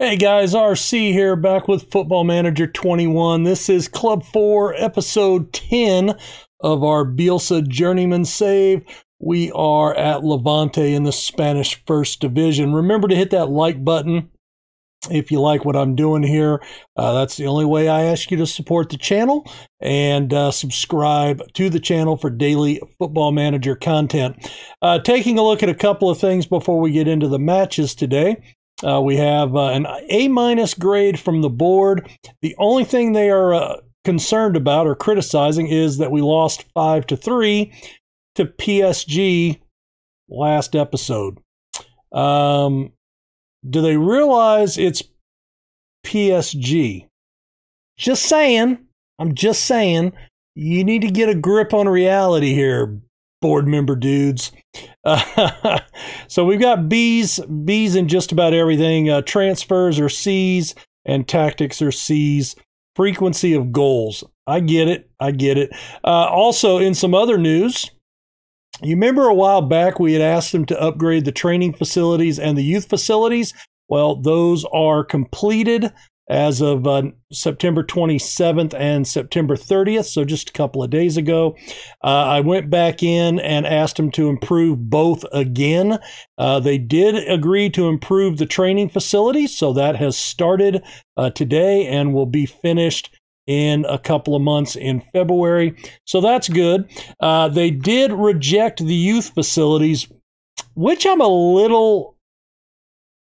Hey guys, RC here, back with Football Manager 21. This is Club 4, Episode 10 of our Bielsa Journeyman Save. We are at Levante in the Spanish First Division. Remember to hit that like button if you like what I'm doing here. Uh, that's the only way I ask you to support the channel and uh, subscribe to the channel for daily Football Manager content. Uh, taking a look at a couple of things before we get into the matches today. Uh, we have uh, an A minus grade from the board. The only thing they are uh, concerned about or criticizing is that we lost five to three to PSG last episode. Um, do they realize it's PSG? Just saying. I'm just saying. You need to get a grip on reality here, board member dudes. Uh, so we've got B's, B's in just about everything. Uh, transfers are C's and tactics are C's. Frequency of goals. I get it. I get it. Uh, also, in some other news, you remember a while back we had asked them to upgrade the training facilities and the youth facilities? Well, those are completed as of uh, September 27th and September 30th, so just a couple of days ago. Uh, I went back in and asked them to improve both again. Uh, they did agree to improve the training facilities, so that has started uh, today and will be finished in a couple of months in February. So that's good. Uh, they did reject the youth facilities, which I'm a little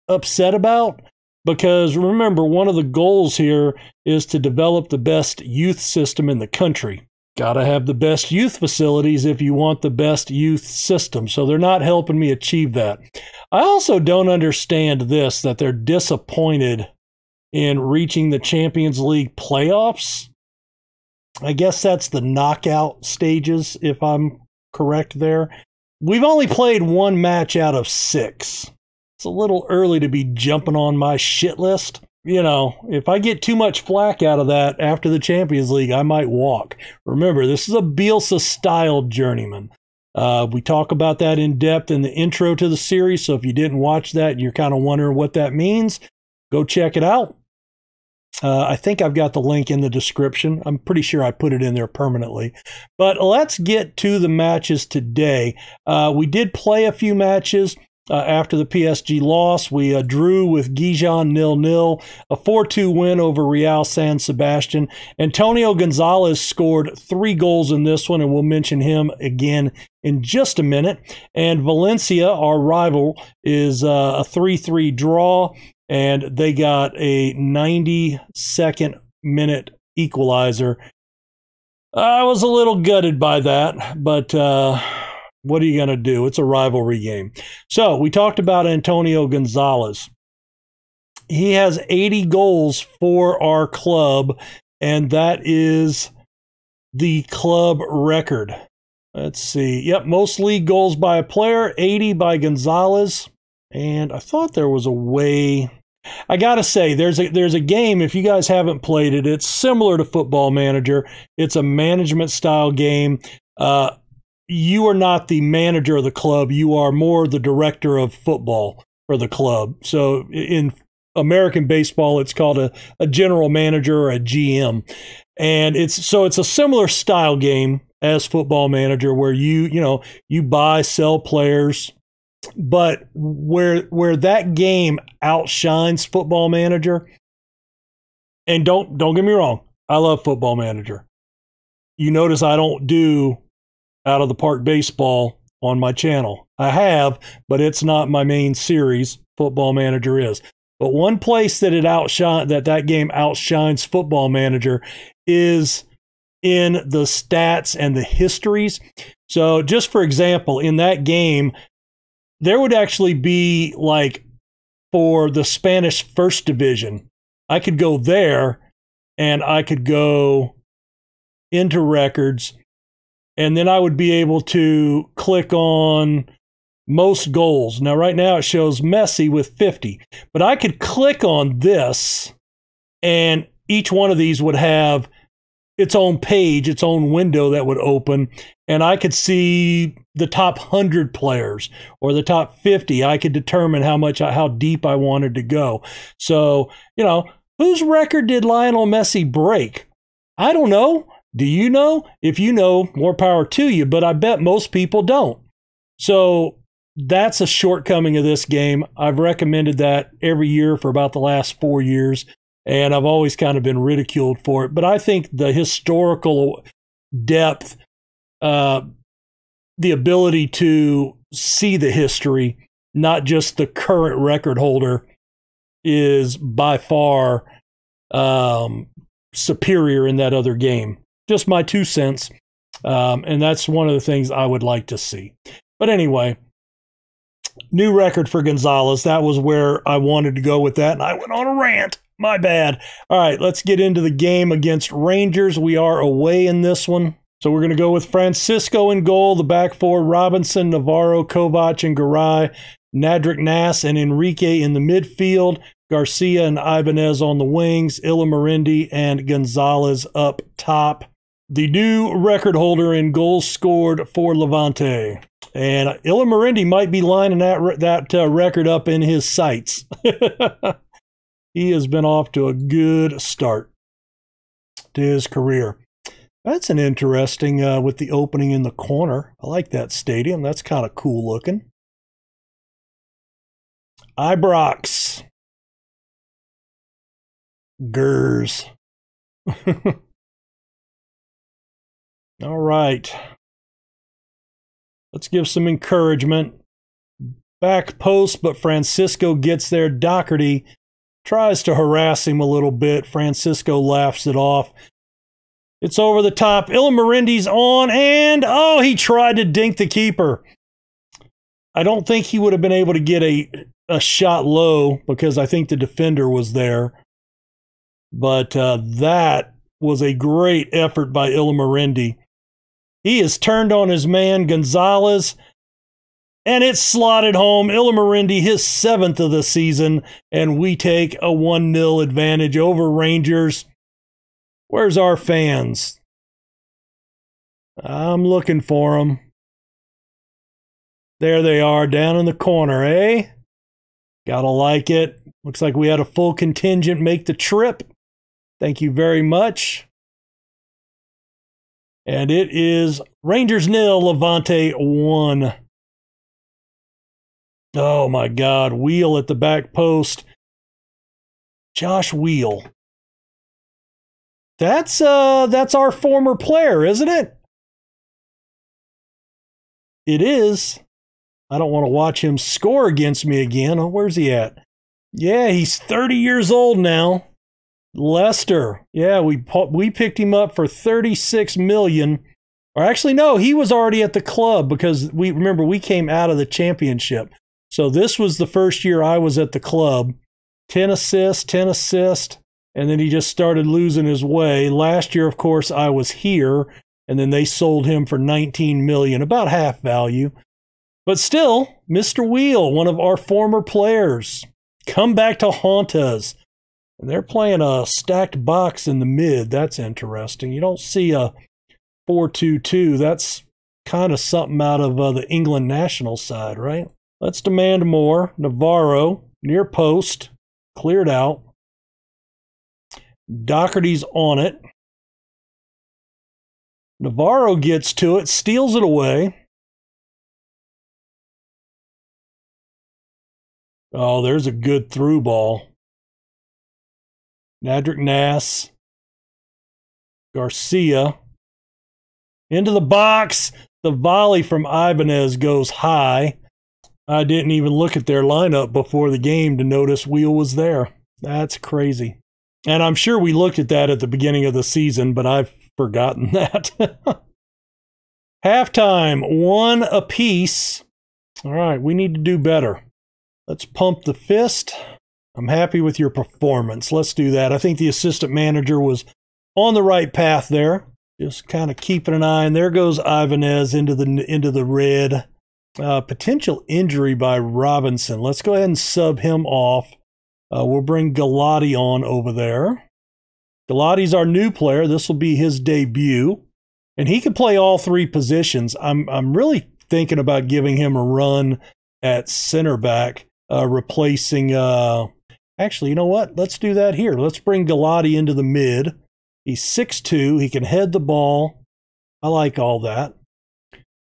upset about because remember, one of the goals here is to develop the best youth system in the country. Got to have the best youth facilities if you want the best youth system. So they're not helping me achieve that. I also don't understand this that they're disappointed in reaching the Champions League playoffs. I guess that's the knockout stages, if I'm correct there. We've only played one match out of six. It's a little early to be jumping on my shit list. You know, if I get too much flack out of that after the Champions League, I might walk. Remember, this is a Bielsa style journeyman. Uh, we talk about that in depth in the intro to the series. So if you didn't watch that and you're kind of wondering what that means, go check it out. Uh, I think I've got the link in the description. I'm pretty sure I put it in there permanently. But let's get to the matches today. Uh, we did play a few matches. Uh, after the PSG loss, we uh, drew with Gijon nil nil, a 4 2 win over Real San Sebastian. Antonio Gonzalez scored three goals in this one, and we'll mention him again in just a minute. And Valencia, our rival, is uh, a 3 3 draw, and they got a 92nd minute equalizer. I was a little gutted by that, but uh, what are you going to do? It's a rivalry game. So we talked about Antonio Gonzalez. He has 80 goals for our club, and that is the club record. Let's see. Yep, most league goals by a player, 80 by Gonzalez. And I thought there was a way. I gotta say, there's a there's a game. If you guys haven't played it, it's similar to Football Manager. It's a management style game. Uh, you are not the manager of the club. You are more the director of football for the club. So in American baseball, it's called a, a general manager or a GM. And it's so it's a similar style game as football manager where you, you know, you buy, sell players, but where where that game outshines football manager, and don't don't get me wrong, I love football manager. You notice I don't do out of the park baseball on my channel. I have, but it's not my main series. Football Manager is. But one place that it outshine that that game outshines Football Manager is in the stats and the histories. So, just for example, in that game, there would actually be like for the Spanish First Division, I could go there and I could go into records and then I would be able to click on most goals. Now, right now it shows Messi with 50, but I could click on this, and each one of these would have its own page, its own window that would open, and I could see the top 100 players or the top 50 i could determine how much how deep i wanted to go. So you know whose record did lionel messi break? I don't know do you know? If you know more power to you but i bet most people don't. So that's a shortcoming of this game. I've recommended that every year for about the last four years and i've always kind of been ridiculed for it. But i think the historical depth uh, the ability to see the history, not just the current record holder, is by far um, superior in that other game. Just my two cents. Um, and that's one of the things I would like to see. But anyway, new record for Gonzalez. That was where I wanted to go with that. And I went on a rant. My bad. All right, let's get into the game against Rangers. We are away in this one. So we're going to go with Francisco in goal, the back four, Robinson, Navarro, Kovac, and Garay, Nadrick Nass, and Enrique in the midfield, Garcia and Ibanez on the wings, Illimarindi and Gonzalez up top. The new record holder in goals scored for Levante. And Illimarindi might be lining that, that uh, record up in his sights. he has been off to a good start to his career. That's an interesting uh, with the opening in the corner. I like that stadium. That's kind of cool looking. Ibrox. Gers. All right. Let's give some encouragement. Back post, but Francisco gets there. Doherty tries to harass him a little bit. Francisco laughs it off. It's over the top. Illimarindi's on, and oh, he tried to dink the keeper. I don't think he would have been able to get a, a shot low because I think the defender was there. But uh, that was a great effort by Illimarindi. He has turned on his man, Gonzalez, and it's slotted home. Illimarindi, his seventh of the season, and we take a 1 0 advantage over Rangers. Where's our fans? I'm looking for them. There they are down in the corner, eh? Gotta like it. Looks like we had a full contingent make the trip. Thank you very much. And it is Rangers nil, Levante one. Oh my God. Wheel at the back post. Josh Wheel. That's uh that's our former player, isn't it? It is. I don't want to watch him score against me again. Oh, where's he at? Yeah, he's 30 years old now. Leicester. Yeah, we we picked him up for 36 million. Or actually no, he was already at the club because we remember we came out of the championship. So this was the first year I was at the club. 10 assists, 10 assists and then he just started losing his way. Last year, of course, I was here, and then they sold him for 19 million, about half value. But still, Mr. Wheel, one of our former players, come back to haunt us. And they're playing a stacked box in the mid. That's interesting. You don't see a 4-2-2. That's kind of something out of uh, the England national side, right? Let's demand more. Navarro, near post, cleared out. Doherty's on it. Navarro gets to it, steals it away. Oh, there's a good through ball. Nadrick Nass. Garcia. Into the box. The volley from Ibanez goes high. I didn't even look at their lineup before the game to notice Wheel was there. That's crazy. And I'm sure we looked at that at the beginning of the season, but I've forgotten that. Halftime, one apiece. All right, we need to do better. Let's pump the fist. I'm happy with your performance. Let's do that. I think the assistant manager was on the right path there. Just kind of keeping an eye. And there goes Ibanez into the into the red. Uh, potential injury by Robinson. Let's go ahead and sub him off. Uh, we'll bring Galati on over there. Galati's our new player. This will be his debut. And he can play all three positions. I'm I'm really thinking about giving him a run at center back, uh, replacing. Uh, actually, you know what? Let's do that here. Let's bring Galati into the mid. He's six two. He can head the ball. I like all that.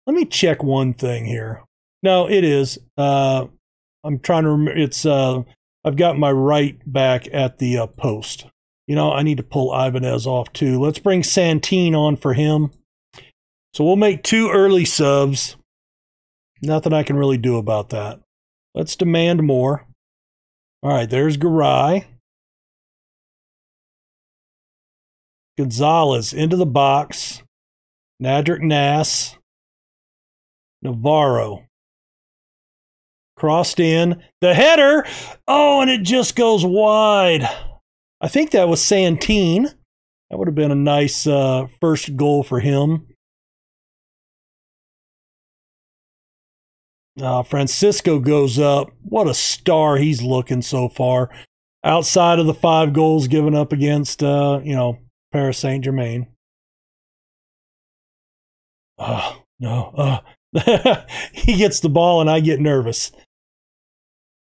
Let me check one thing here. No, it is. Uh, I'm trying to remember. It's. Uh, I've got my right back at the uh, post. You know, I need to pull Ibanez off too. Let's bring Santin on for him. So we'll make two early subs. Nothing I can really do about that. Let's demand more. All right, there's Garay. Gonzalez into the box. Nadric Nass. Navarro. Crossed in. The header. Oh, and it just goes wide. I think that was Santin. That would have been a nice uh, first goal for him. Uh, Francisco goes up. What a star he's looking so far. Outside of the five goals given up against, uh, you know, Paris Saint Germain. Oh, no. Uh, he gets the ball and I get nervous.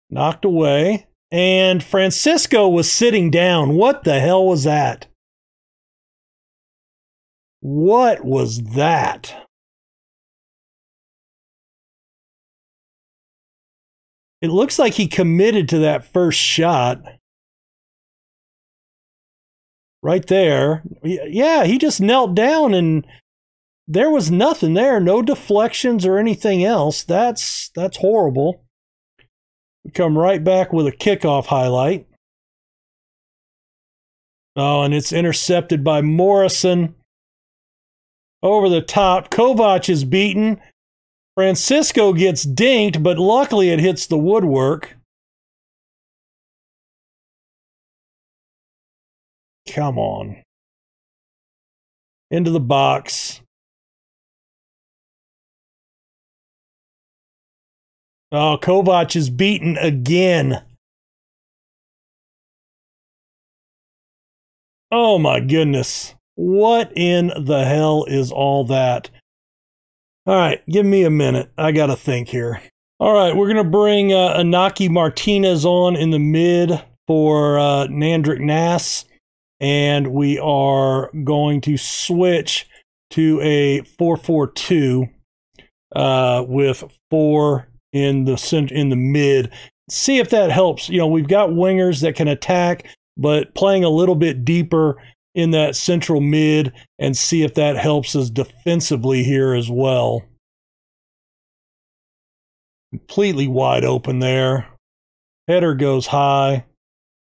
Knocked away. And Francisco was sitting down. What the hell was that? What was that? It looks like he committed to that first shot. Right there. Yeah, he just knelt down and there was nothing there, no deflections or anything else. That's that's horrible. We come right back with a kickoff highlight. Oh, and it's intercepted by Morrison. Over the top. Kovac is beaten. Francisco gets dinked, but luckily it hits the woodwork. Come on. Into the box. Oh, Kovac is beaten again. Oh my goodness. What in the hell is all that? All right, give me a minute. I got to think here. All right, we're going to bring uh, Inaki Martinez on in the mid for uh, Nandrick Nass, and we are going to switch to a 4-4-2 uh, with four in the center, in the mid. See if that helps. You know, we've got wingers that can attack, but playing a little bit deeper in that central mid and see if that helps us defensively here as well. Completely wide open there. Header goes high.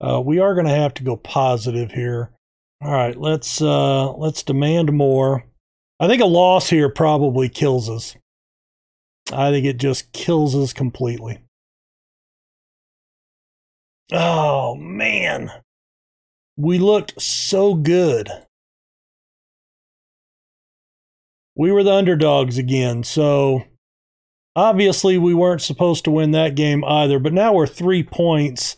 Uh, we are going to have to go positive here. All right, let's uh, let's demand more. I think a loss here probably kills us. I think it just kills us completely. Oh man we looked so good. We were the underdogs again, so obviously we weren't supposed to win that game either, but now we're three points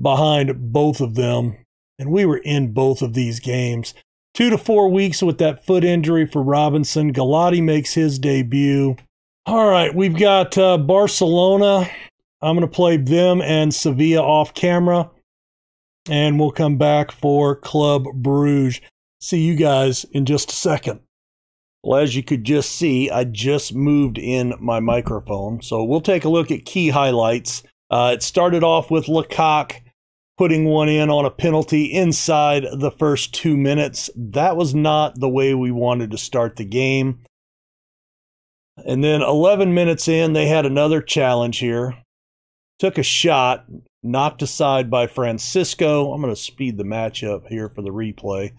behind both of them, and we were in both of these games. Two to four weeks with that foot injury for Robinson. Galati makes his debut. All right, we've got uh, Barcelona. I'm going to play them and Sevilla off camera and we'll come back for Club Bruges. See you guys in just a second. Well, as you could just see, I just moved in my microphone. So we'll take a look at key highlights. Uh, it started off with Lecoq putting one in on a penalty inside the first two minutes. That was not the way we wanted to start the game. And then 11 minutes in, they had another challenge here. Took a shot, knocked aside by Francisco. I'm going to speed the match up here for the replay.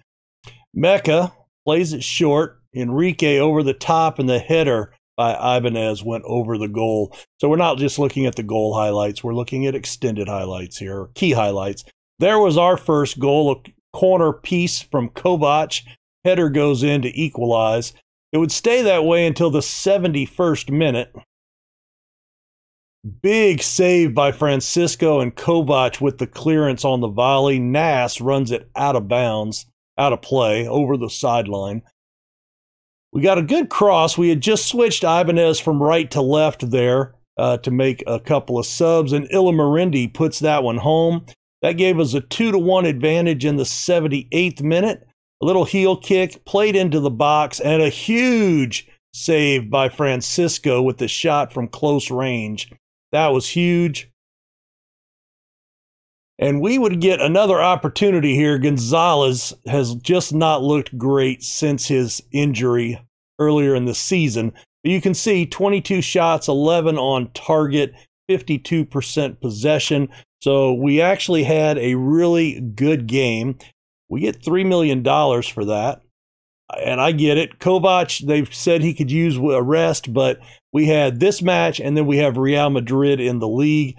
Mecca plays it short. Enrique over the top, and the header by Ibanez went over the goal. So we're not just looking at the goal highlights, we're looking at extended highlights here, key highlights. There was our first goal, a corner piece from Kovac. Header goes in to equalize. It would stay that way until the 71st minute Big save by Francisco and Kovac with the clearance on the volley. Nass runs it out of bounds, out of play, over the sideline. we got a good cross. We had just switched Ibanez from right to left there uh, to make a couple of subs, and Ilimarindi puts that one home. That gave us a two to one advantage in the 78th minute. A little heel kick played into the box, and a huge save by Francisco with the shot from close range. That was huge. And we would get another opportunity here. Gonzalez has just not looked great since his injury earlier in the season. But you can see 22 shots, 11 on target, 52% possession. So we actually had a really good game. We get $3 million for that. And I get it. Kovac, they've said he could use a rest, but we had this match, and then we have Real Madrid in the league.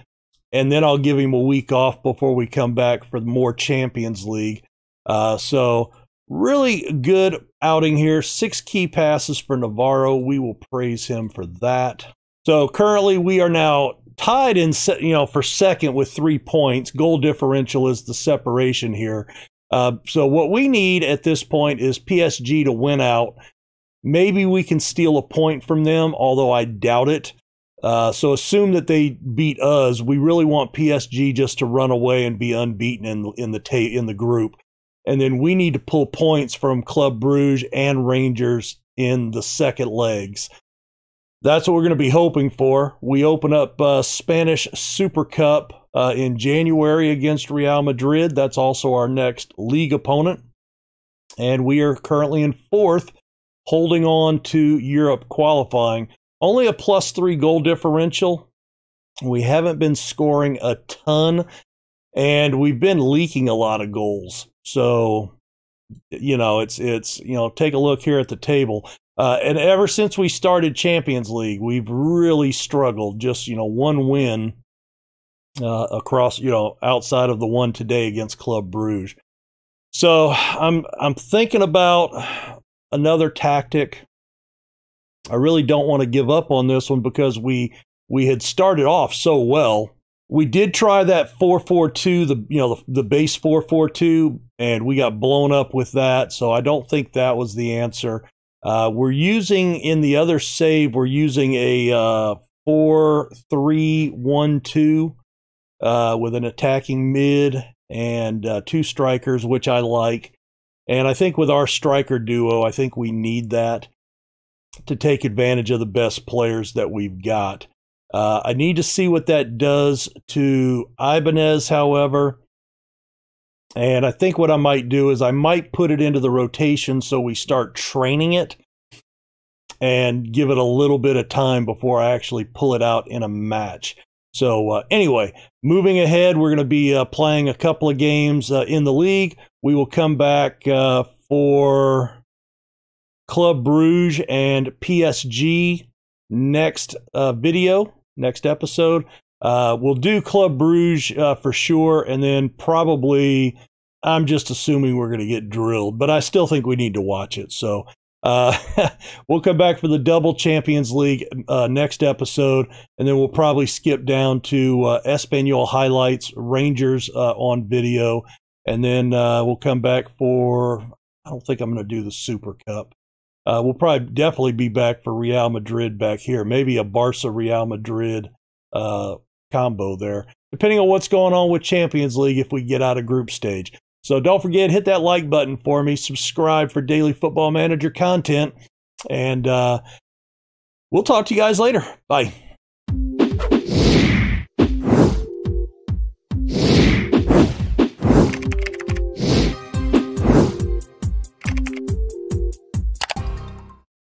And then I'll give him a week off before we come back for more Champions League. Uh, so, really good outing here. Six key passes for Navarro. We will praise him for that. So, currently, we are now tied in, you know, for second with three points. Goal differential is the separation here. Uh, so what we need at this point is PSG to win out. Maybe we can steal a point from them, although I doubt it. Uh, so assume that they beat us. We really want PSG just to run away and be unbeaten in in the ta- in the group, and then we need to pull points from Club Bruges and Rangers in the second legs. That's what we're going to be hoping for. We open up uh, Spanish Super Cup uh, in January against Real Madrid. That's also our next league opponent. And we are currently in fourth, holding on to Europe qualifying. Only a plus three goal differential. We haven't been scoring a ton, and we've been leaking a lot of goals. So, you know, it's it's you know, take a look here at the table. Uh, and ever since we started Champions League, we've really struggled. Just you know, one win uh, across, you know, outside of the one today against Club Bruges. So I'm I'm thinking about another tactic. I really don't want to give up on this one because we we had started off so well. We did try that 442, the you know the, the base 442, and we got blown up with that. So I don't think that was the answer. Uh, we're using in the other save, we're using a uh, four three one two uh, with an attacking mid and uh, two strikers, which I like. And I think with our striker duo, I think we need that to take advantage of the best players that we've got. Uh, I need to see what that does to Ibanez, however. And I think what I might do is I might put it into the rotation so we start training it and give it a little bit of time before I actually pull it out in a match. So, uh, anyway, moving ahead, we're going to be uh, playing a couple of games uh, in the league. We will come back uh, for Club Bruges and PSG next uh, video, next episode. Uh, we'll do Club Bruges for sure, and then probably I'm just assuming we're going to get drilled, but I still think we need to watch it. So uh, we'll come back for the double Champions League uh, next episode, and then we'll probably skip down to uh, Espanyol highlights, Rangers uh, on video, and then uh, we'll come back for. I don't think I'm going to do the Super Cup. Uh, we'll probably definitely be back for Real Madrid back here, maybe a Barca Real Madrid uh, combo there, depending on what's going on with Champions League if we get out of group stage. So don't forget, hit that like button for me, subscribe for daily football manager content, and uh, we'll talk to you guys later. Bye.